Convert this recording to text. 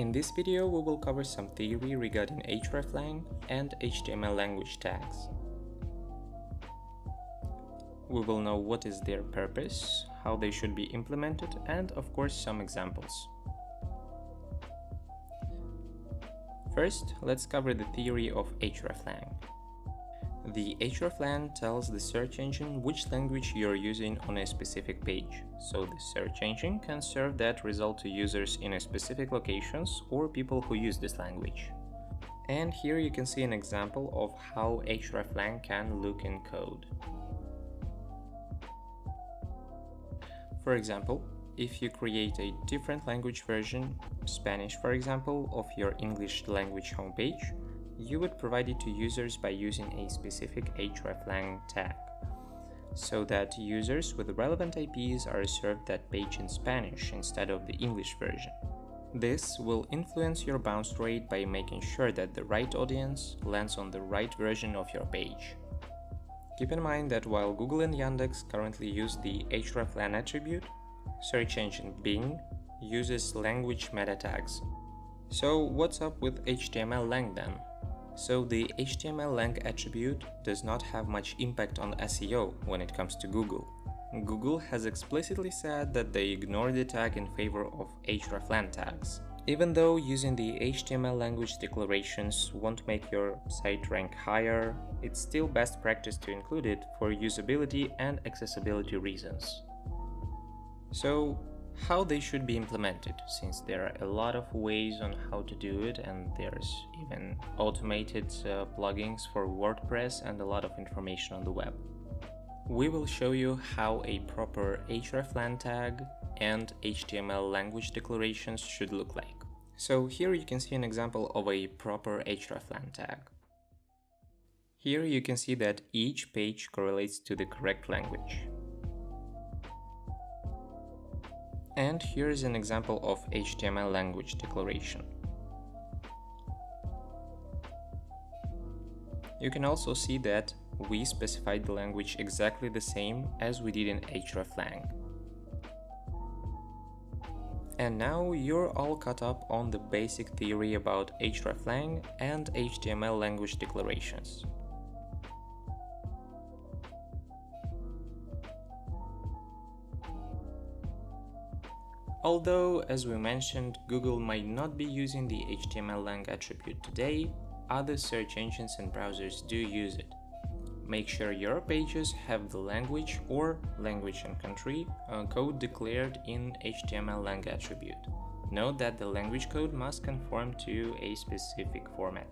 In this video, we will cover some theory regarding hreflang and HTML language tags. We will know what is their purpose, how they should be implemented, and of course some examples. First, let's cover the theory of hreflang. The hreflang tells the search engine which language you're using on a specific page, so the search engine can serve that result to users in a specific locations or people who use this language. And here you can see an example of how hreflang can look in code. For example, if you create a different language version, Spanish for example, of your English language homepage, you would provide it to users by using a specific hreflang tag, so that users with relevant IPs are served that page in Spanish instead of the English version. This will influence your bounce rate by making sure that the right audience lands on the right version of your page. Keep in mind that while Google and Yandex currently use the hreflang attribute, search engine Bing uses language meta tags. So what's up with HTML lang then? So the HTML lang attribute does not have much impact on SEO when it comes to Google. Google has explicitly said that they ignore the tag in favor of hreflang tags. Even though using the HTML language declarations won't make your site rank higher, it's still best practice to include it for usability and accessibility reasons. So how they should be implemented, since there are a lot of ways on how to do it and there's even automated uh, plugins for WordPress and a lot of information on the web. We will show you how a proper hreflang tag and HTML language declarations should look like. So here you can see an example of a proper hreflang tag. Here you can see that each page correlates to the correct language. And here is an example of HTML language declaration. You can also see that we specified the language exactly the same as we did in hreflang. And now you're all caught up on the basic theory about hreflang and HTML language declarations. Although, as we mentioned, Google might not be using the HTML lang attribute today, other search engines and browsers do use it. Make sure your pages have the language or language and country uh, code declared in HTML lang attribute. Note that the language code must conform to a specific format.